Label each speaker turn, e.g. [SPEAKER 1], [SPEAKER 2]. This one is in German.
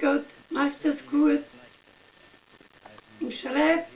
[SPEAKER 1] Gott, mach das gut. Und schreib